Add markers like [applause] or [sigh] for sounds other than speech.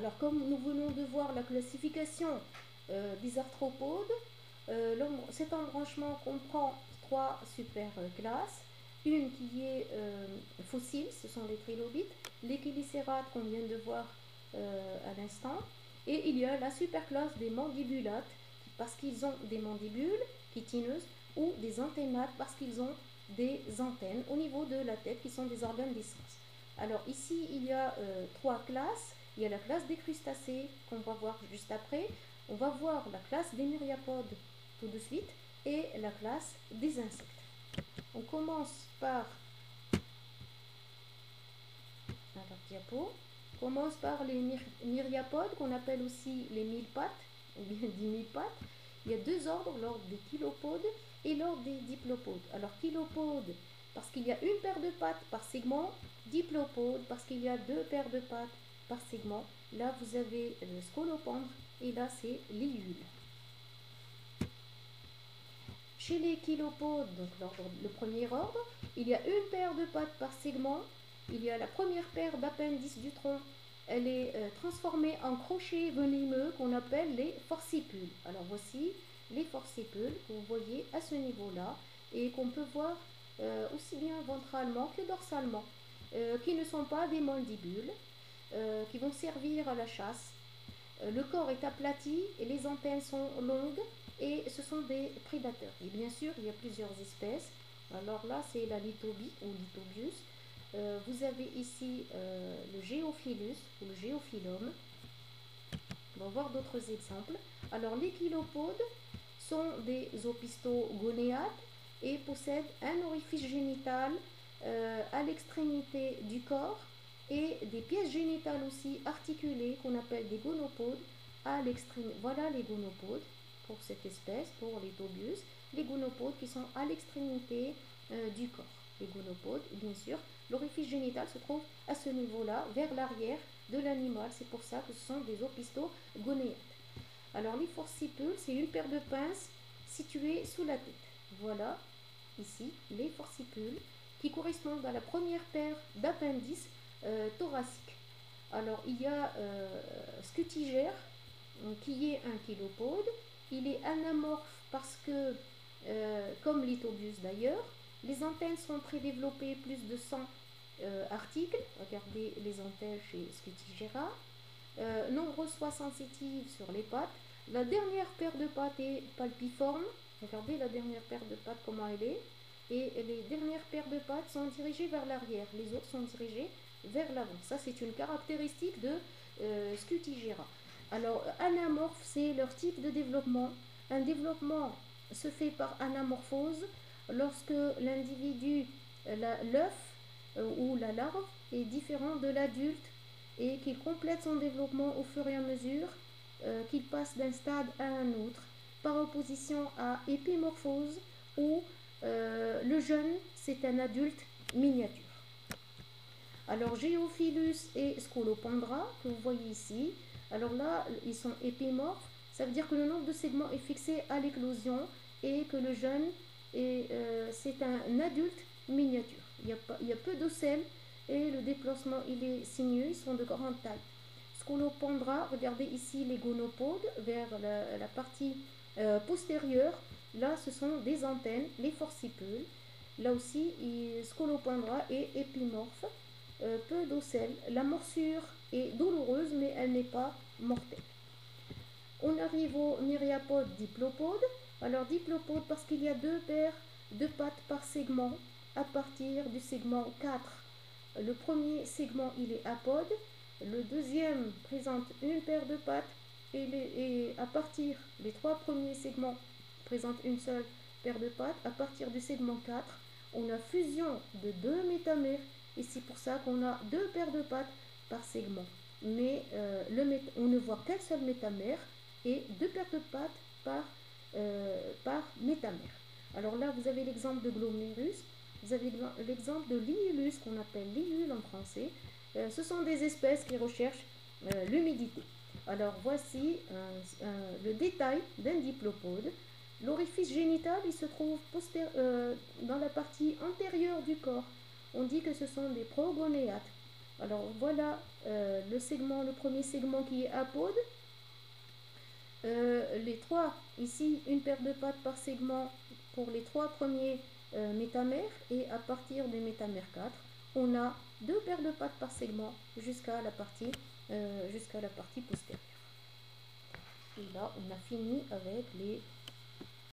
Alors, comme nous venons de voir la classification euh, des arthropodes, euh, cet embranchement comprend trois super-classes. Une qui est euh, fossile, ce sont les trilobites, les chélicérates qu'on vient de voir à l'instant, et il y a la superclasse des mandibulates, parce qu'ils ont des mandibules chitineuses, ou des antennates, parce qu'ils ont des antennes au niveau de la tête, qui sont des organes d'essence. Alors ici, il y a trois classes. Il y a la classe des crustacés, qu'on va voir juste après. On va voir la classe des myriapodes tout de suite, et la classe des insectes. On commence par commence par les myr- myriapodes qu'on appelle aussi les mille pattes ou bien [laughs] dix mille pattes. Il y a deux ordres, l'ordre des kilopodes et l'ordre des diplopodes. Alors kilopodes parce qu'il y a une paire de pattes par segment, diplopode parce qu'il y a deux paires de pattes par segment. Là vous avez le scolopendre et là c'est l'iule. Chez les kilopodes, donc le premier ordre, il y a une paire de pattes par segment. Il y a la première paire d'appendices du tronc. Elle est euh, transformée en crochets venimeux qu'on appelle les forcipules. Alors voici les forcipules que vous voyez à ce niveau-là et qu'on peut voir euh, aussi bien ventralement que dorsalement, euh, qui ne sont pas des mandibules, euh, qui vont servir à la chasse. Euh, le corps est aplati et les antennes sont longues et ce sont des prédateurs. Et bien sûr, il y a plusieurs espèces. Alors là, c'est la lithobie ou lithobius. Euh, vous avez ici le géophilus ou le géophilum. On va voir d'autres exemples. Alors, les kilopodes sont des opistogonéates et possèdent un orifice génital à l'extrémité du corps et des pièces génitales aussi articulées qu'on appelle des gonopodes à l'extrémité. Voilà les gonopodes pour cette espèce, pour les tobius, les gonopodes qui sont à l'extrémité euh, du corps. Les gonopodes, bien sûr, l'orifice génital se trouve à ce niveau-là, vers l'arrière de l'animal. C'est pour ça que ce sont des opistogonéates. Alors les forcipules, c'est une paire de pinces situées sous la tête. Voilà, ici, les forcipules qui correspondent à la première paire d'appendices euh, thoraciques. Alors il y a euh, scutigère, euh, qui est un kilopode. Il est anamorphe parce que, euh, comme l'ithobius d'ailleurs, les antennes sont très développées, plus de 100 euh, articles. Regardez les antennes chez Scutigera. Nombreuses fois sensitives sur les pattes. La dernière paire de pattes est palpiforme. Regardez la dernière paire de pattes, comment elle est. Et les dernières paires de pattes sont dirigées vers l'arrière. Les autres sont dirigées vers l'avant. Ça, c'est une caractéristique de euh, Scutigera. Alors, anamorphe, c'est leur type de développement. Un développement se fait par anamorphose lorsque l'individu, la- l'œuf euh, ou la larve, est différent de l'adulte et qu'il complète son développement au fur et à mesure euh, qu'il passe d'un stade à un autre, par opposition à épimorphose où euh, le jeune, c'est un adulte miniature. Alors Géophilus et Scolopendra, que vous voyez ici, alors là, ils sont épimorphes, ça veut dire que le nombre de segments est fixé à l'éclosion et que le jeune, est, euh, c'est un adulte miniature. Il y a, peu d'ocelles et le déplacement, il est sinueux, ils sont de grande taille. Scolopendra, regardez ici les gonopodes vers la, partie euh, postérieure. Là, ce sont des antennes, les forcipules. Là aussi, Scolopendra est épimorphe, euh, peu d'ocelles. La morsure est douloureuse, mais elle n'est pas mortelle. On arrive au myriapode diplopode. Alors diplopode parce qu'il y a deux paires de pattes par segment à partir du segment 4. Le premier segment, il est apode. Le deuxième présente une paire de pattes et, les- à partir des trois premiers segments présentent une seule paire de pattes. À partir du segment 4, on a fusion de deux métamères et c'est pour ça qu'on a deux paires de pattes par segment. Mais euh, le on ne voit qu'un seul métamère et deux paires de pattes par, euh, métamère. Alors là, vous avez l'exemple de Glomerus, vous avez l'exem- l'exemple de Liulus qu'on appelle liule en français. Euh, ce sont des espèces qui recherchent l'humidité. Alors voici le détail d'un diplopode. L'orifice génital, il se trouve dans la partie antérieure du corps. On dit que ce sont des progonéates. Alors voilà euh, le segment, le premier segment qui est apode. Euh, les trois, ici, une paire de pattes par segment pour les trois premiers euh, métamères et à partir des métamères 4, on a deux paires de pattes par segment jusqu'à la partie jusqu'à la partie postérieure. Et là, on a fini avec les